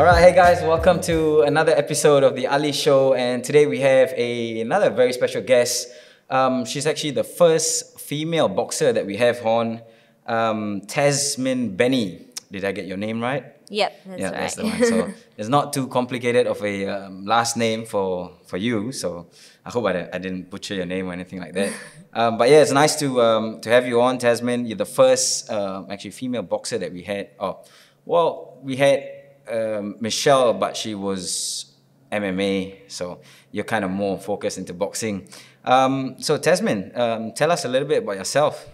All right, hey guys, welcome to another episode of the Ali Show, and today we have a another very special guest. Um, she's actually the first female boxer that we have on, um, Tasmyn Benny. Did I get your name right? Yep, that's yeah, right. that's the one. So it's not too complicated of a um, last name for for you. So I hope I, I didn't butcher your name or anything like that. Um, but yeah, it's nice to um, to have you on, Tasmyn. You're the first um, actually female boxer that we had. Oh, well, we had um, Michelle, but she was MMA. So you're kind of more focused into boxing. Um, so Tasmyn, um, tell us a little bit about yourself.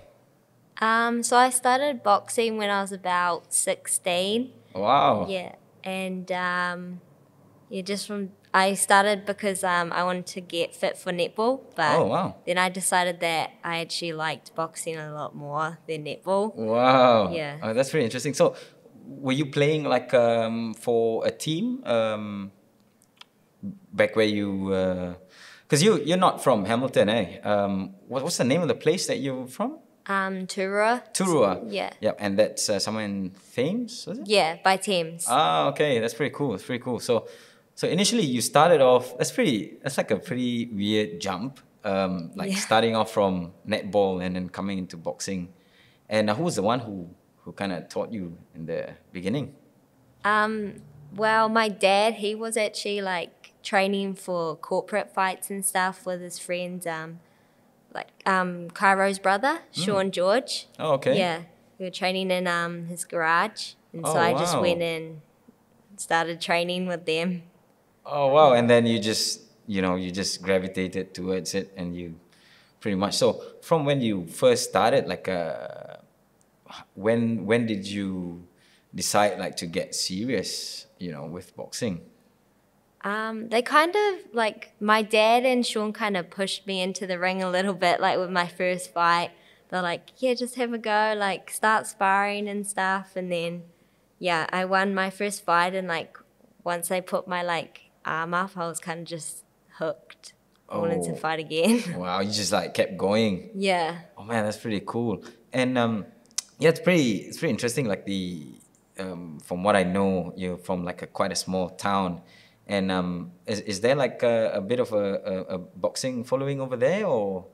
Um, so I started boxing when I was about 16. Wow. Yeah, and um, yeah, just from I started because um, I wanted to get fit for netball, but Oh wow. then I decided that I actually liked boxing a lot more than netball. Wow. Yeah. Oh, that's pretty interesting. So, were you playing like um, for a team um, back where you? Because you you're not from Hamilton, eh? Um, what, what's the name of the place that you're from? Um, Turua. Turua. Yeah. Yep, and that's uh, somewhere in Thames, was it? Yeah, by teams. Ah, okay, that's pretty cool. That's pretty cool. So, so initially you started off. That's pretty. That's like a pretty weird jump. Um, like Yeah. starting off from netball and then coming into boxing. And uh, who was the one who who kind of taught you in the beginning? Um, well, my dad, he was actually like training for corporate fights and stuff with his friends, um, like um, Cairo's brother, Sean George. Oh, okay. Yeah, we were training in um, his garage, and so Oh, I just went in, started training with them. Oh wow! And then you just you know you just gravitated towards it, and you pretty much. So from when you first started, like uh, when when did you decide like to get serious? You know, with boxing. Um, they kind of like my dad and Sean kind of pushed me into the ring a little bit, like with my first fight. They're like, yeah, just have a go, like start sparring and stuff. And then, yeah, I won my first fight. And like, once I put my like arm up, I was kind of just hooked. I wanted to Oh. fight again. Wow, you just like kept going. yeah. Oh man, that's pretty cool. And um, yeah, it's pretty it's pretty interesting. Like the um, from what I know, you're from like a quite a small town. And um, is, is there like a, a bit of a, a, a boxing following over there or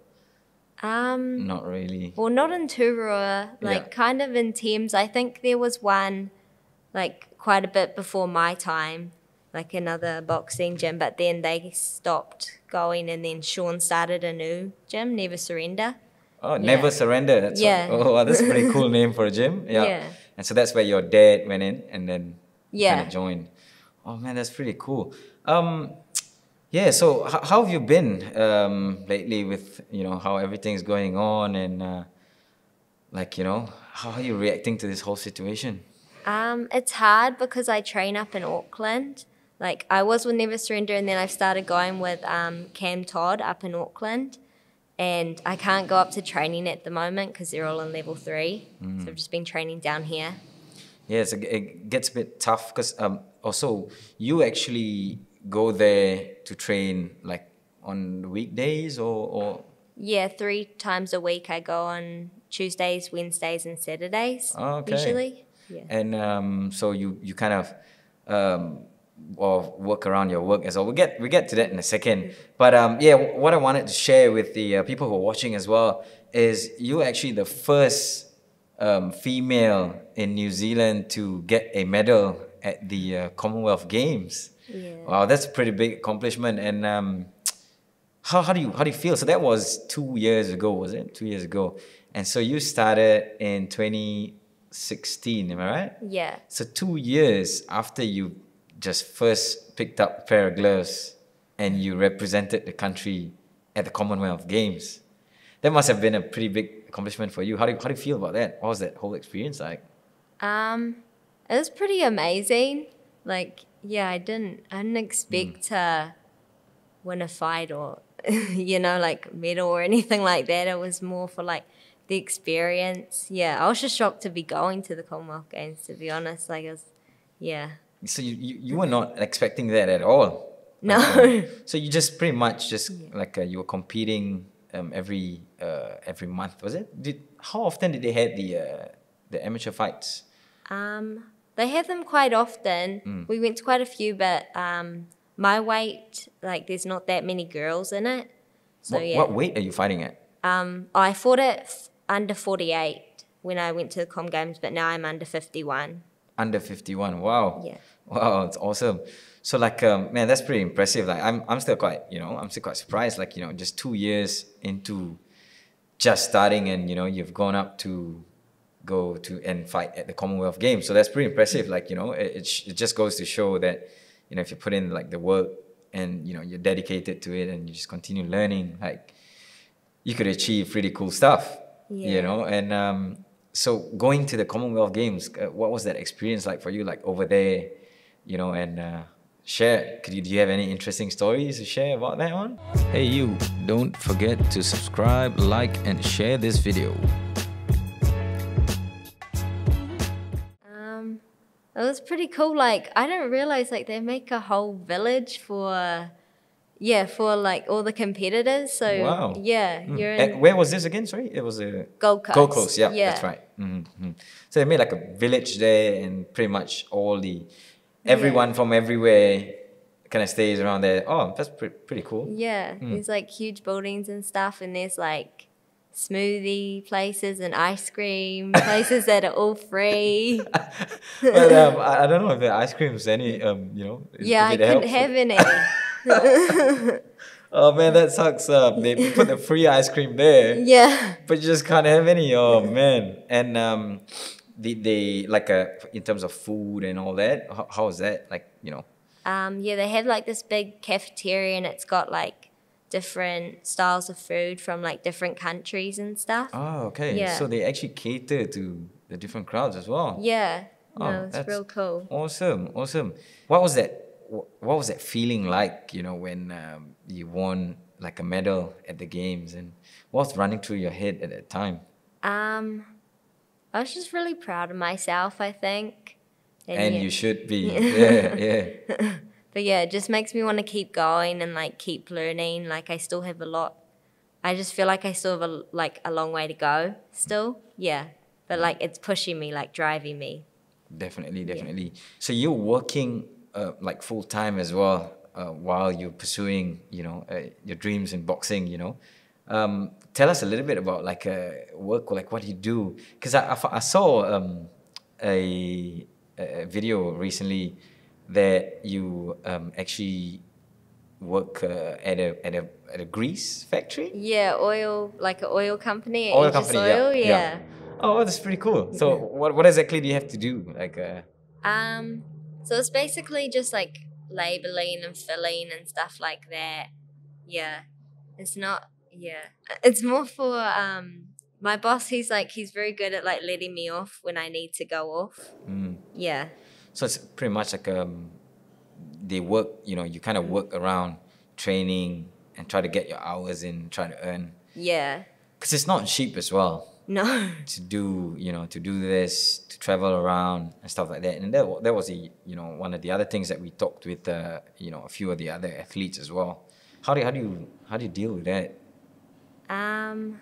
Um, not really? Well, not in Turua, like Yeah. kind of in Thames. I think there was one, like quite a bit before my time, like another boxing gym, but then they stopped going, and then Sean started a new gym, Never Surrender. Oh, never surrender. That's what- Yeah. oh, wow, that's a pretty cool name for a gym. Yeah. And so that's where your dad went in and then Yeah. kind of joined. Oh man, that's pretty cool. Um, yeah. So how have you been um, lately with you know how everything's going on and uh, like you know how are you reacting to this whole situation? Um, it's hard because I train up in Auckland. Like I was with Never Surrender, and then I've started going with um, Cam Todd up in Auckland. And I can't go up to training at the moment because they're all in level three. So I've just been training down here. Yeah, it's it gets a bit tough because um, also you actually go there to train like on weekdays or, or Yeah, three times a week I go on Tuesdays, Wednesdays, and Saturdays. Oh, okay. Usually. Yeah. and um, so you you kind of um, or work around your work as well. We get we get to that in a second. But um, yeah, what I wanted to share with the uh, people who are watching as well is you actually the first um, female in New Zealand to get a medal at the uh, Commonwealth Games. Yeah. Wow, that's a pretty big accomplishment. And um, how, how do you how do you feel? So that was two years ago, was it? Two years ago. And so you started in 2016, am I right? Yeah. So two years after you just first picked up a pair of gloves and you represented the country at the Commonwealth Games. That must have been a pretty big accomplishment for you. How do you, how do you feel about that? What was that whole experience like? Um, it was pretty amazing. Like, yeah, I didn't, I didn't expect to win a fight or, you know, like medal or anything like that. It was more for like the experience. Yeah, I was just shocked to be going to the Commonwealth Games. To be honest, like, it was, yeah, So you, you, you were not expecting that at all. No. Uh, so you just pretty much just like uh, you were competing um, every uh, every month, was it? Did how often did they have the uh, the amateur fights? Um, they have them quite often. Mm. We went to quite a few, but um, my weight, like, there's not that many girls in it. So what, yeah, what weight are you fighting at? um, I fought at f- under 48 when I went to the Com Games, but now I'm under 51. Under 51. Wow. Yeah. Wow, it's awesome. So like, um, man, that's pretty impressive. Like, I'm, I'm still quite, you know, I'm still quite surprised. Like, you know, just two years into just starting, and you know, you've gone up to go to and fight at the Commonwealth Games. So that's pretty impressive. Like, you know, it, it, sh- it just goes to show that, you know, if you put in like the work and you know you're dedicated to it and you just continue learning, like, you could achieve pretty cool stuff. yeah. You know, and um, so going to the Commonwealth Games, uh, what was that experience like for you? Like over there, you know, and uh, share. Could you do you have any interesting stories to share about that one? Hey, you! Don't forget to subscribe, like, and share this video. Um, it was pretty cool. Like, I didn't realize like they make a whole village for, yeah, for like all the competitors. So Wow. yeah, Mm. you're Eh, in where was this again? Sorry, it was a Gold Coast. Gold Coast. Yeah, yeah. that's right. Mm-hmm. So they made like a village there, and pretty much all the everyone from everywhere kind of stays around there. Oh, that's pretty pretty cool. Yeah, Mm. there's like huge buildings and stuff, and there's like smoothie places and ice cream places that are all free. but um, I, I don't know if the ice cream's any um, you know. yeah, I it couldn't helps. have any. Oh man, that sucks. up. they put the free ice cream there, yeah. but you just can't have any. Oh man, and um, the they like uh, in terms of food and all that. How, how is that? Like you know. Um, yeah, they have like this big cafeteria, and it's got like different styles of food from like different countries and stuff. Oh, okay. Yeah. So they actually cater to the different crowds as well. Yeah, Oh, no, it's that's- real cool. Awesome, awesome. What was that? Wh- What was that feeling like? You know, when um, you won like a medal at the games, and what was running through your head at that time? Um, I was just really proud of myself. I think. And yeah. you should be. Yeah, yeah. But yeah, it just makes me want to keep going and like keep learning. Like I still have a lot. I just feel like I still have a, like a long way to go. Still, yeah. But like it's pushing me, like driving me. Definitely, definitely. So you're working uh, like full time as well uh, while you're pursuing, you know, uh, your dreams in boxing. You know, um, tell us a little bit about like uh, work, like what do you do? Because I, I, f- I saw um, a, a video recently that you um, actually work uh, at a at a at a grease factory. Yeah, oil like an oil company. Oil company, yeah, Oil, yeah. yeah. Oh, that's pretty cool. So what what exactly do you have to do? Like, uh, Um, so it's basically just like labeling and filling and stuff like that. Yeah, it's not. Yeah, it's more for um my boss. He's like he's very good at like letting me off when I need to go off. mm. Yeah, So it's pretty much like um, they work. You know, you kind of work around training and try to get your hours in, try to earn. yeah. Because it's not cheap as well No. to do. You know, to do this, to travel around and stuff like that. And that that was the you know one of the other things that we talked with uh, you know a few of the other athletes as well. How do you, how do you how do you deal with that? Um,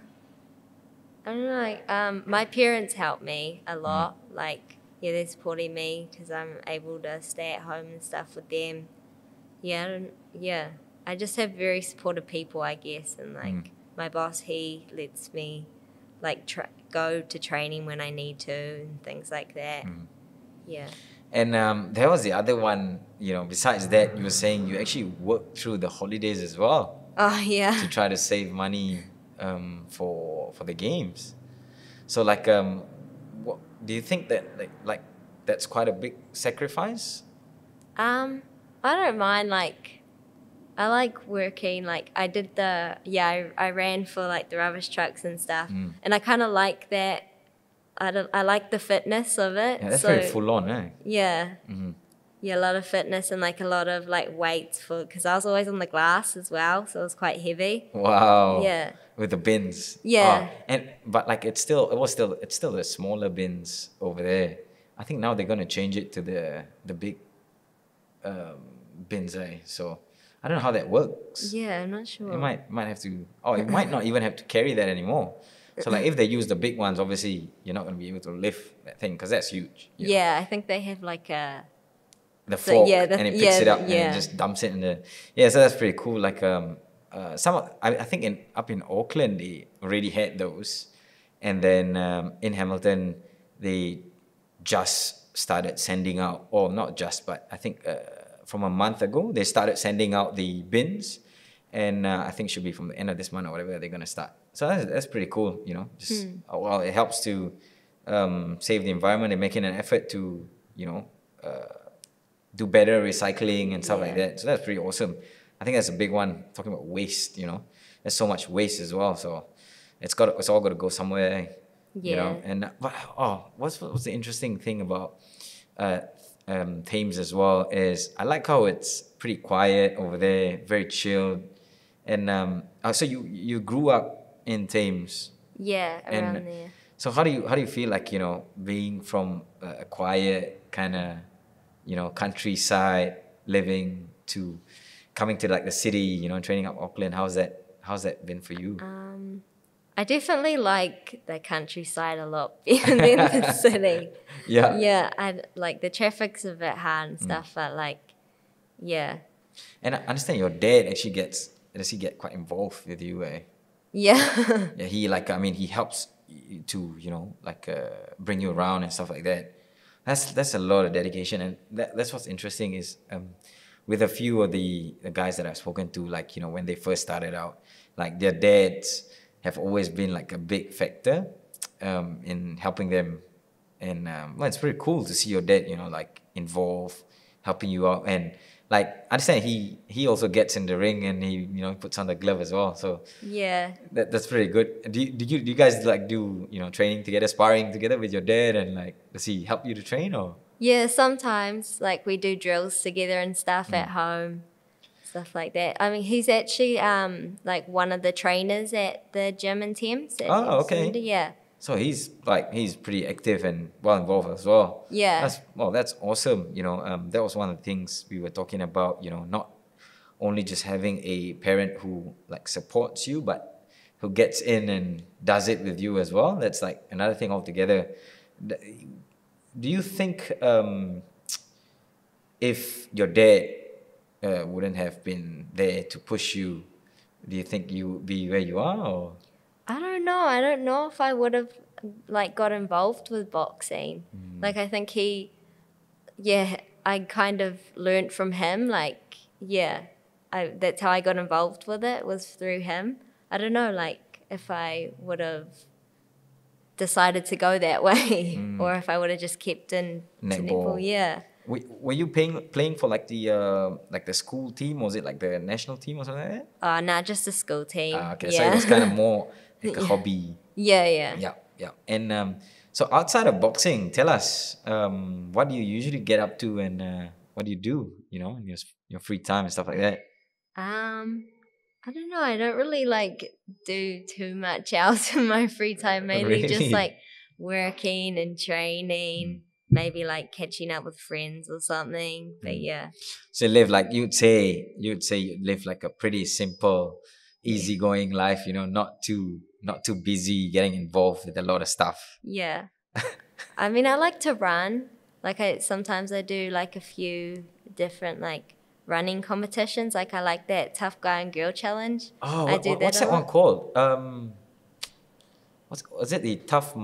I don't know. Like, um, my parents help me a lot. Like, yeah, they're supporting me because I'm able to stay at home and stuff with them. Yeah, I don't, yeah. I just have very supportive people, I guess, and like my boss, he lets me like tra- go to training when I need to and things like that. Yeah. And um, there was the other one. You know, besides that, you were saying you actually worked through the holidays as well. Oh yeah. to try to save money um, for for the games. So like, um, what do you think that like like that's quite a big sacrifice? Um, I don't mind like I like working like I did the yeah, I, I ran for like the rubbish trucks and stuff. Mm. And I kinda like that I don't I like the fitness of it. Yeah, that's so very full on, eh? yeah. Mhm. Yeah, a lot of fitness and like a lot of like weights for because I was always on the glass as well, so it was quite heavy. Wow. Yeah. With the bins. Yeah. Ah, and but like it's still it was still it's still the smaller bins over there. I think now they're gonna change it to the the big um, bins, eh? So I don't know how that works. Yeah, I'm not sure. You might might have to. Oh, it might not even have to carry that anymore. So like if they use the big ones, obviously you're not going to be able to lift that thing because that's huge. you know. Yeah, I think they have like a the So, fork yeah, the- and it picks yeah, it up and it just dumps it in the yeah so that's pretty cool like um uh, some I, I think in up in Auckland they already had those and then um, in Hamilton they just started sending out or not just but I think uh, from a month ago they started sending out the bins and uh, I think should be from the end of this month or whatever they're gonna start so that's, that's pretty cool you know just uh, well it helps to um, save the environment and making an effort to you know uh, do better recycling and stuff like that. So that's pretty awesome. I think that's a big one. Talking about waste, you know, there's so much waste as well. So it's got it's all got to go somewhere. You know, and but oh, what's what's the interesting thing about uh, um, Thames as well is I like how it's pretty quiet over there, very chilled, and um, uh, so you you grew up in Thames. yeah And- around there. So how do you how do you feel like you know being from a quiet kind of you know countryside living to coming to like the city you know training up Auckland how's that how's that been for you Um, I definitely like the countryside a lot better than the city. yeah Yeah, I like the traffic's a bit hard Mm. and stuff, but like, yeah, and I understand your dad actually gets does he get quite involved with you eh? yeah, yeah he like I mean he helps to you know like uh, bring you around and stuff like that that's that's a lot of dedication and that, that's what's interesting is um, with a few of the, the guys that I've spoken to like you know when they first started out like their dads have always been like a big factor um, in helping them and um, well it's pretty cool to see your dad you know like involved helping you out and like I understand he he also gets in the ring and he you know puts on the glove as well so yeah. that, that's pretty good. Do you, do you do you guys like do you know training together, sparring together with your dad, and like does he help you to train or? Yeah, sometimes like we do drills together and stuff Mm. at home, stuff like that. I mean, he's actually um like one of the trainers at the gym in Thames. at Oh, okay. Centre, Yeah, So he's like he's pretty active and well involved as well. Yeah. That's well, that's awesome. You know, um, that was one of the things we were talking about. You know, not only just having a parent who like supports you, but who gets in and does it with you as well. That's like another thing altogether. Do you think um, if your dad uh, wouldn't have been there to push you, do you think you would be where you are? Or? I don't know. I don't know if I would have like got involved with boxing. Mm. Like I think he, yeah, I kind of learned from him. Like yeah, I that's how I got involved with it was through him. I don't know, like if I would have decided to go that way, or if I would have just kept in Mm. Netball. netball. Yeah. Were, were you playing playing for like the uh, like the school team? Was it like the national team or something like that? Uh, nah, just the school team. Ah, okay, so yeah. it was kind of more like a hobby. yeah, yeah. Yeah, yeah. And um, so outside of boxing, tell us um, what do you usually get up to and uh, what do you do? You know, in your your free time and stuff like that. Um, I don't know. I don't really like do too much else in my free time. Mainly Really? just like working and training. Maybe like catching up with friends or something. But Mm. yeah, So live like you'd say you'd say you live like a pretty simple, easygoing life. You know, not too not too busy, getting involved with a lot of stuff. yeah. I mean, I like to run. Like I sometimes I do like a few different like running competitions. Like I like that tough guy and girl challenge. Oh, I what, do that what's that one called? Um, what's was it the Tough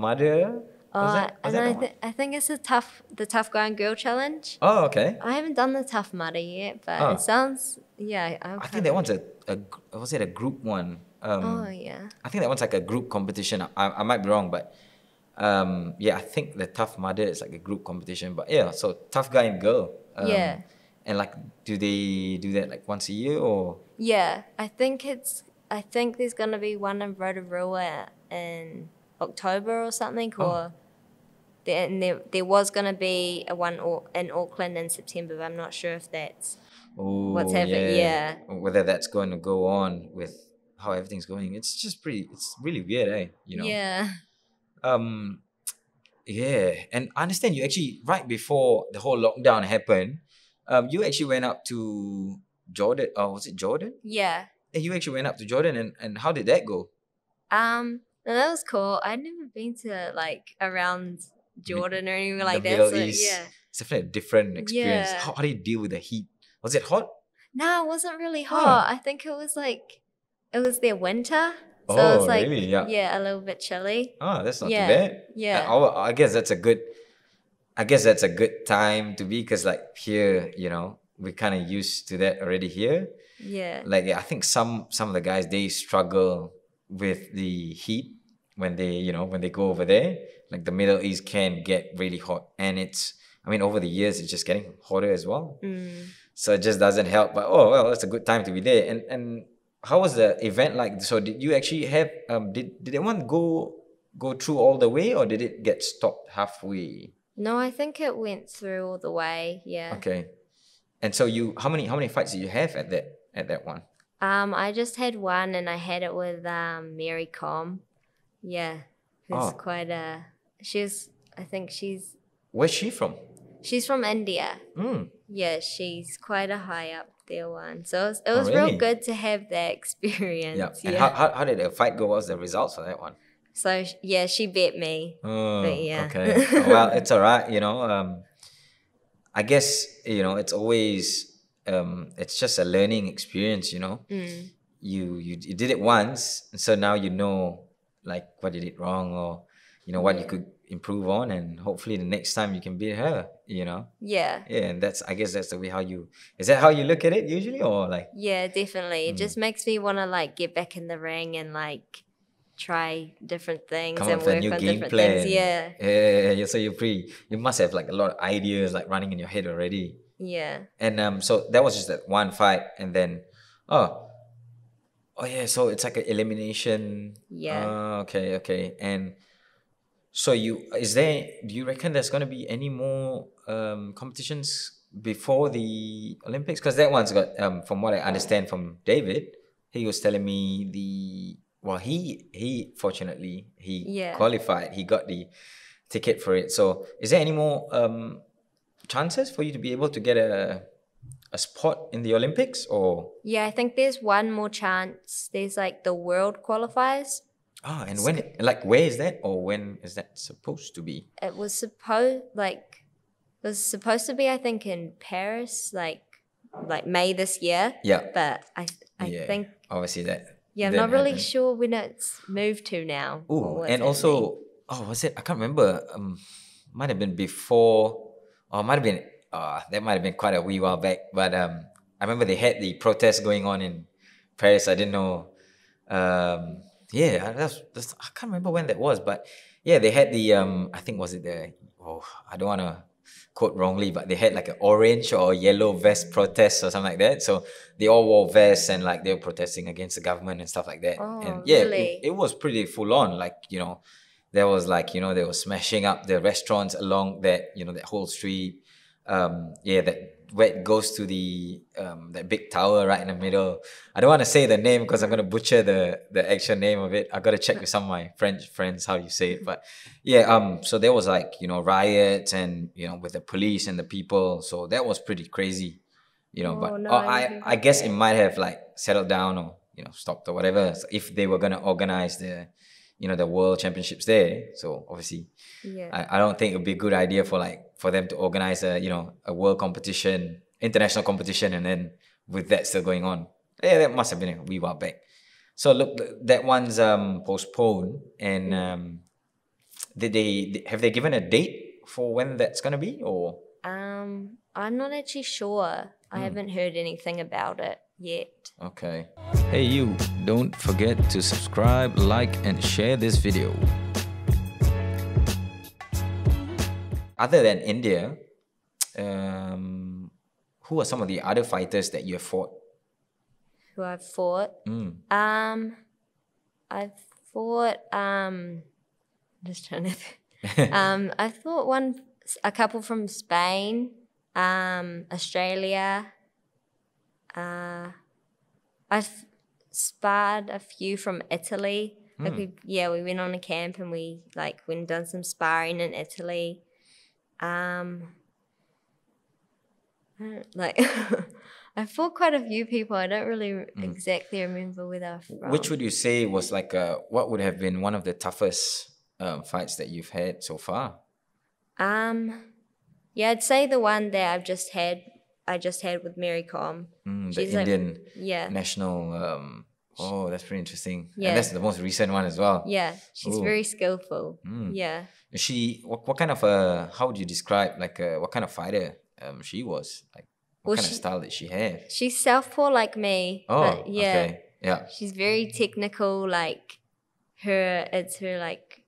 Was Uh, that, was and that I, th- I think it's a tough the tough guy and girl challenge. Oh, okay. I haven't done the tough mudder yet, but Oh. it sounds yeah. I, I think that one's a, a was it a group one? Um, Oh yeah, I think that one's like a group competition. I, I might be wrong, but um, yeah, I think the Tough Mudder is like a group competition. But yeah, so tough guy and girl. Um, Yeah. And like, do they do that like once a year or? yeah. I think it's. I think there's gonna be one in Rotorua in October or something, Oh. or there, and there there was gonna be a one in Auckland in September, but I'm not sure if that's. Oh, What's happening, yeah. Or Whether that's going to go on with how everything's going. It's just pretty. It's really weird, eh? You know. Yeah. Um. Yeah, and I understand you actually right before the whole lockdown happened, um, you actually went up to Jordan. Oh, was it Jordan? Yeah. And you actually went up to Jordan, and, and how did that go? Um, that was cool. I'd never been to like around Jordan or anything like that. Middle so East. yeah. It's definitely a different experience. Yeah. How, how do you deal with the heat? Was it hot? No, it wasn't really hot. I think it was like it was their winter. So it Oh, was like really? Yeah. a little bit chilly. Oh, that's not Yeah. too bad. Yeah. I, I guess that's a good. I guess that's a good time to be because like here, you know, we're kind of used to that already here. Yeah. Like I think some some of the guys they struggle with the heat when they you know when they go over there. Like the Middle East can get really hot, and it's I mean over the years it's just getting hotter as well. Mm. So it just doesn't help. But oh well, that's a good time to be there. And and how was the event like? So did you actually have um did did anyone go go through all the way or did it get stopped halfway? No, I think it went through all the way. Yeah. Okay. And so you how many how many fights did you have at that at that one? Um, I just had one, and I had it with um Mary Kom. Yeah, who's Oh. quite a. She's. I think she's. Where's she from? She's from India. Mm. Yeah, she's quite a high up there one. So it was, it Oh, really? real good to have that experience. Yeah. Yeah. And how, how, how did the fight go? What was the results for that one? so yeah, she bet me. Oh, yeah. okay. Oh, well, it's all right. You know, um, I guess you know it's always um, it's just a learning experience. You know, Mm. you you you did it once, so now you know like what you did wrong or you know what you could improve on, and hopefully the next time you can beat her. You know, Yeah. yeah, and that's I guess that's the way how you is that how you look at it usually or like Yeah, definitely. It Mm. just makes me want to like get back in the ring and like try different things come and up with a work new on game different plan? things. Yeah. yeah, yeah. So you're pretty. You must have like a lot of ideas like running in your head already. Yeah. And um, so that was just that one fight, and then, oh, oh yeah. So it's like an elimination. Yeah. Uh, okay, okay. And so you is there? Do you reckon there's gonna be any more um competitions before the Olympics? Because that one's got um from what I understand from David, he was telling me the well he he fortunately he Yeah. qualified. He got the ticket for it. So is there any more um chances for you to be able to get a a spot in the Olympics or Yeah, I think there's one more chance. There's like the world qualifiers. ah and when like where is that or when is that supposed to be? It was supposed like it was supposed to be I think in Paris like like May this year, Yeah, but I I Yeah. think obviously that. yeah, I'm didn't really sure when it's moved to now. Oh, and also oh was it? I can't remember. Um, might have been before or might have been uh that might have been quite a wee while back. But um, I remember they had the protest going on in Paris. I didn't know. Um, yeah, that's, that's I can't remember when that was, but yeah, they had the um. I think was it the oh I don't want to quote wrongly, but they had like an orange or yellow vest protest or something like that. So they all wore vests and like they were protesting against the government and stuff like that. Oh, and yeah, really? it, it was pretty full on. Like you know, there was like you know they were smashing up the restaurants along that you know that whole street. Um, yeah, that where it goes to the um that big tower right in the middle. I don't want to say the name because I'm gonna butcher the the actual name of it. I gotta check with some of my French friends how you say it. But yeah, um, so there was like you know riots and you know with the police and the people. So that was pretty crazy, you know. Oh, but no, I I I guess it might have like settled down or you know stopped or whatever so if they were gonna organize the you know the world championships there. So obviously yeah. I, I don't think it would be a good idea for like for them to organize a you know a world competition, international competition, and then with that still going on. Yeah, that must have been a wee while back. So look, that one's um postponed, and um, did they have they given a date for when that's gonna be or? Um, I'm not actually sure. I Hmm. haven't heard anything about it yet. Okay. Hey you, don't forget to subscribe, like and share this video. Other than India, um, who are some of the other fighters that you have fought? Who I've fought. Mm. Um, I've fought. Um, just trying to. Think. um, I fought one, a couple from Spain, um, Australia. Uh, I've sparred a few from Italy. Like Hmm. we, yeah, we went on a camp and we like went and done some sparring in Italy. Um, I don't- like I fought quite a few people. I don't really re- exactly remember where they're from. Mm. Which would you say was like uh what would have been one of the toughest um, fights that you've had so far? Um, yeah, I'd say the one that I've just had. I just had with Mary Kom. Mm, the She's like- Indian Yeah, national. Um, oh, that's pretty interesting. Yeah. And that's the most recent one as well. yeah, she's Ooh. very skillful. Mm. Yeah. Is She what, what kind of uh how would you describe like uh, what kind of fighter um she was like what Well, kind of she- style did she have? She's southpaw like me. Oh, but yeah. okay, yeah. She's very technical, like her it's her like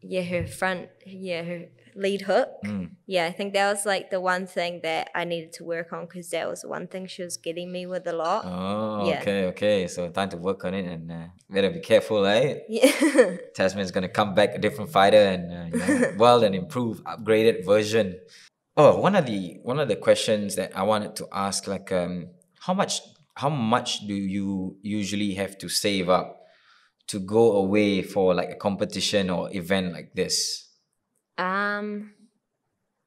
yeah, her front yeah, her lead hook. Mm. Yeah, I think that was like the one thing that I needed to work on because that was the one thing she was getting me with a lot. Oh, Yeah. okay, okay. So time to work on it and uh, better be careful, right? Yeah. Tasmyn's gonna come back a different fighter and uh, you know, well and improved, upgraded version. Oh, one of the one of the questions that I wanted to ask, like, um, how much how much do you usually have to save up to go away for like a competition or event like this? Um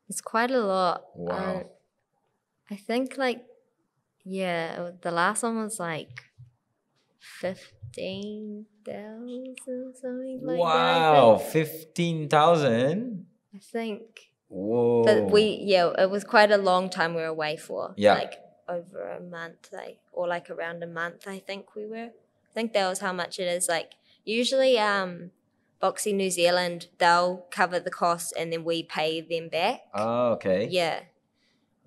it's quite a lot. Wow. Uh, I think like yeah, the last one was like fifteen thousand something like that. Wow, fifteen thousand. I think. Whoa. But we yeah, it was quite a long time we were away for. Yeah. Like over a month, like or like around a month I think we were. I think that was how much it is. Like usually um Boxing New Zealand, they'll cover the cost and then we pay them back. Oh, okay. Yeah.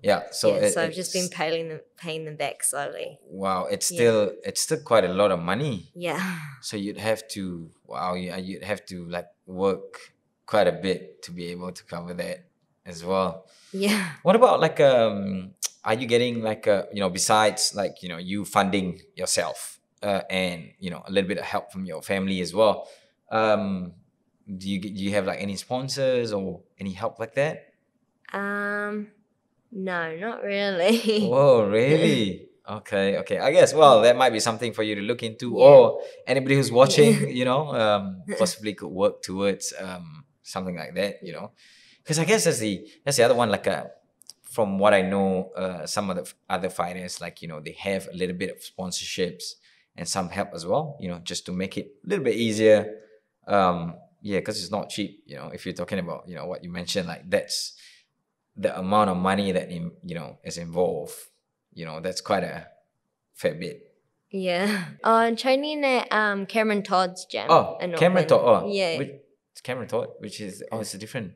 Yeah. So, yeah, it- so I've just been paying them paying them back slowly. Wow, it's Yeah. still it's still quite a lot of money. Yeah. So you'd have to wow, you'd have to like work quite a bit to be able to cover that as well. Yeah. What about like um are you getting like uh you know besides like you know you funding yourself uh, and you know a little bit of help from your family as well um do you do you have like any sponsors or any help like that Um no, not really. Whoa, really? Okay, okay. I guess well, that might be something for you to look into, Yeah. or anybody who's watching, you know, um, possibly could work towards um something like that, you know, because I guess that's the that's the other one. Like, uh, from what I know, uh, some of the other fighters, like you know, they have a little bit of sponsorships and some help as well, you know, just to make it a little bit easier. Um, yeah, because it's not cheap, you know. If you're talking about, you know, what you mentioned, like that's the amount of money that in, you know is involved you know that's quite a fair bit yeah. I'm training at um Cameron Todd's gym. oh cameron thought oh Yeah. which, it's cameron thought which is oh it's a different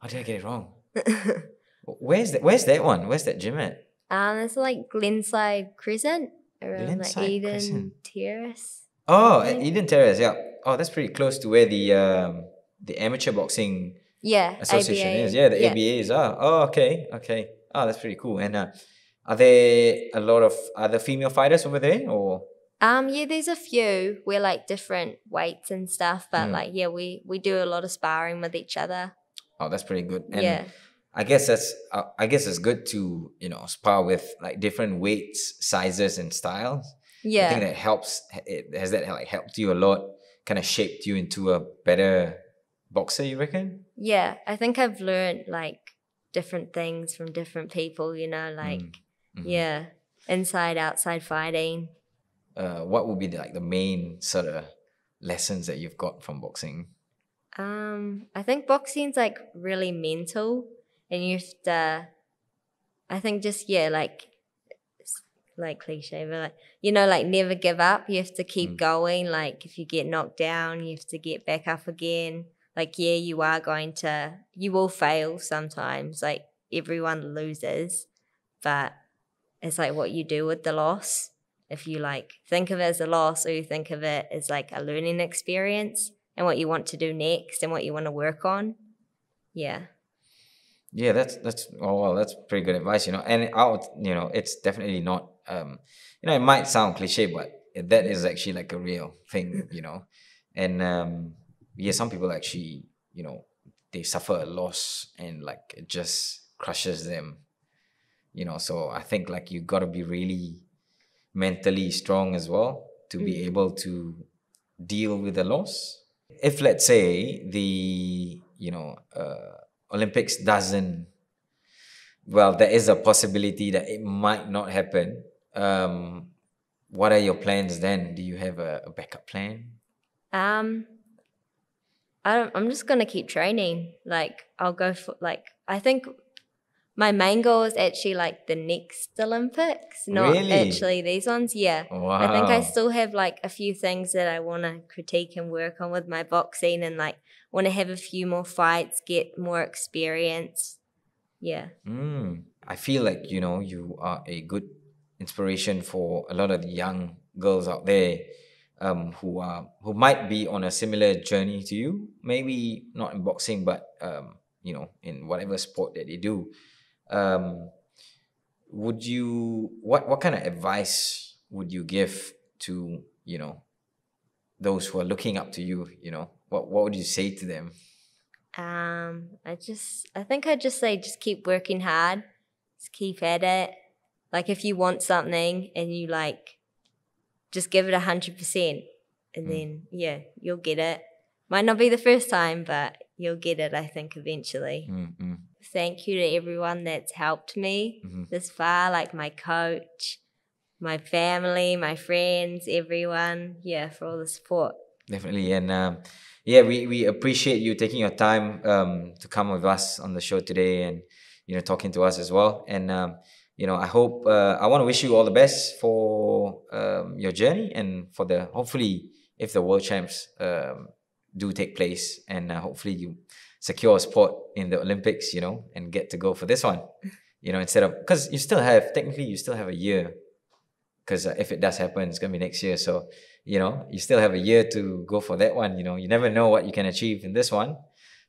how did i get it wrong where's that where's that one where's that gym at Um, it's like Glenside Crescent around Glenside like Eden Crescent. Terrace. Oh at eden terrace yeah oh that's pretty close to where the um the amateur boxing Yeah, association ABA. is yeah the abas are oh okay okay oh that's pretty cool and uh are there a lot of other female fighters over there or Um, yeah, there's a few. We're like different weights and stuff, but Mm. like yeah, we we do a lot of sparring with each other. oh that's pretty good and yeah, I guess that's uh, I guess it's good to you know spar with like different weights, sizes, and styles. I think yeah, that helps. It has that like helped you a lot, kind of shaped you into a better boxer. You reckon? yeah. I think I've learned like different things from different people. You know, like Mhm. yeah, inside outside fighting. Uh, what would be the, like the main sort of lessons that you've got from boxing? Um, I think boxing's like really mental, and you have to. I think just yeah, like, like cliche, but like you know, like never give up. You have to keep Mm. going. Like if you get knocked down, you have to get back up again. Like yeah, you are going to. You will fail sometimes. Like everyone loses, but it's like what you do with the loss. If you like think of it as a loss, or you think of it as like a learning experience and what you want to do next and what you want to work on. Yeah. Yeah, that's that's oh well, that's pretty good advice, you know. And out, you know, it's definitely not um, you know, it might sound cliche, but that is actually like a real thing, you know. And um, yeah, some people actually, you know, they suffer a loss and like it just crushes them, you know. So I think like you got to be really mentally strong as well to be Mm. able to deal with the loss. If let's say the you know uh, Olympics doesn't well, there is a possibility that it might not happen. Um, what are your plans then? Do you have a, a backup plan? Um, I don't, I'm just gonna keep training. Like I'll go for like I think my main goal is actually like the next Olympics, not Really? actually these ones. Yeah. I think I still have like a few things that I want to critique and work on with my boxing and like want to have a few more fights, get more experience. Yeah. Mm, I feel like you know you are a good inspiration for a lot of the young girls out there um, who are who might be on a similar journey to you. Maybe not in boxing, but um, you know in whatever sport that they do. Um, would you what what kind of advice would you give to you know those who are looking up to you? You know what what would you say to them? Um, I just, I think I just say just keep working hard, just keep at it. Like if you want something and you like, just give it a hundred percent, and Mm. then yeah, you'll get it. Might not be the first time, but you'll get it. I think eventually. Mm, mm, Thank you to everyone that's helped me mhm. this far, like my coach, my family, my friends, everyone. Yeah, for all the support. Definitely, and um, yeah, we, we appreciate you taking your time um, to come with us on the show today, and you know talking to us as well. And um, you know, I hope uh, I want to wish you all the best for um, your journey and for the hopefully if the world champs um, do take place, and uh, hopefully you secure a spot in the Olympics, you know, and get to go for this one. You know, instead of because you still have technically you still have a year because uh, if it does happen, it's gonna be next year. So you know, you still have a year to go for that one. You know, you never know what you can achieve in this one.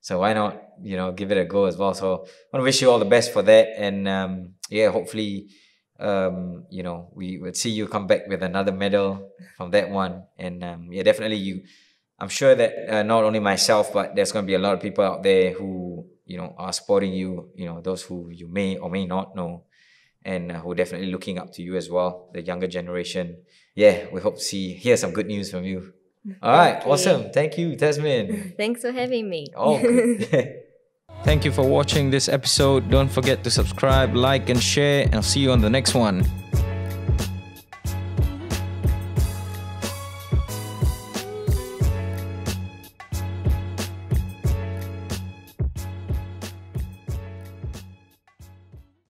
So why not, you know, give it a go as well. So I want to wish you all the best for that. And um, yeah, hopefully, um, you know, we would see you come back with another medal from that one. And um, yeah, definitely you. I'm sure that uh, not only myself, but there's going to be a lot of people out there who, you know, are supporting you. You know, those who you may or may not know and uh, who are definitely looking up to you as well, the younger generation. Yeah, we hope to see hear some good news from you. All right, you. awesome. Thank you, Tasmyn. Thanks for having me. Oh. Thank you for watching this episode. Don't forget to subscribe, like, and share, and I'll see you on the next one.